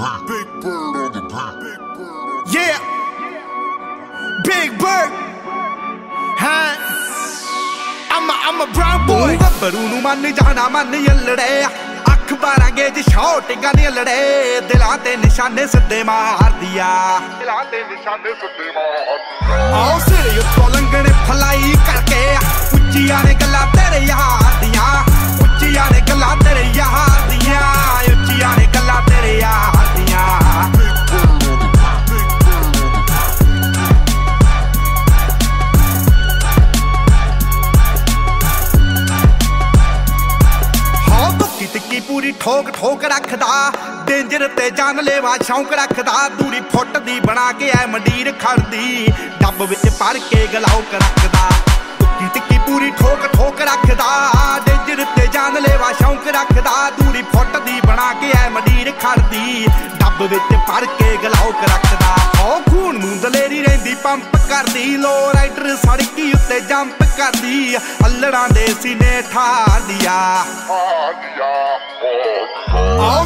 Big bird on the bird. Yeah. Big Bird. ਹਾਂ I'm a, I'm a brown boy. ਗੱਭਰੂ ਨੂੰ ਮੰਨ ਜਾਣਾ ਮੰਨ ਯੱਲੜੇ ਅੱਖ ਬਾਰਾਂਗੇ ਜੀ ਸ਼ੌਟਿੰਗਾਂ ਦੀਆਂ ਲੜੇ ਦਿਲਾਂ ਤੇ ਨਿਸ਼ਾਨੇ ਸਿੱਧੇ ਮਾਰਦੀਆ ਦਿਲਾਂ ਦੇ ਨਿਸ਼ਾਨੇ ਸਿੱਧੇ ਮਾਰ ਧੁੱਕੀ ਪੂਰੀ ਠੋਕ ਠੋਕ ਰੱਖਦਾ। ਡੇਂਜਰ ਤੇ ਜਾਨ ਲੈਵਾ ਸ਼ੌਂਕ ਰੱਖਦਾ। ਦੂਰੀ ਫੁੱਟ ਦੀ ਬਣਾ ਕੇ ਐ ਮੰਡੀਰ ਖੜਦੀ। ਡੱਬ ਵਿੱਚ ਭਰ ਕੇ ਗਲਾਉਕ ਰੱਖਦਾ। ਟਿੱਕੀ ਤਿੱਕੀ ਪੂਰੀ ਠੋਕ ਠੋਕ ਰੱਖਦਾ। ਡੇਂਜਰ ਤੇ ਜਾਨ ਲੈਵਾ ਸ਼ੌਂਕ ਰੱਖਦਾ। ਦੂਰੀ ਫੁੱਟ ਦੀ ਬਣਾ ਕੇ ਐ ਮੰਡੀਰ ਖੜਦੀ। ਡੱਬ ਵਿੱਚ ਭਰ ਕੇ ਗਲਾ ਪੰਪ ਕਰਦੀ ਲੋ ਰਾਈਡਰ ਸੜਕੀ ਉੱਤੇ ਜੰਪ ਕਰਦੀ ਅల్లੜਾਂ ਦੇ ਸੀਨੇ ਠਾਰਦੀਆ ਆ ਗਿਆ ਹੋ ਆਓ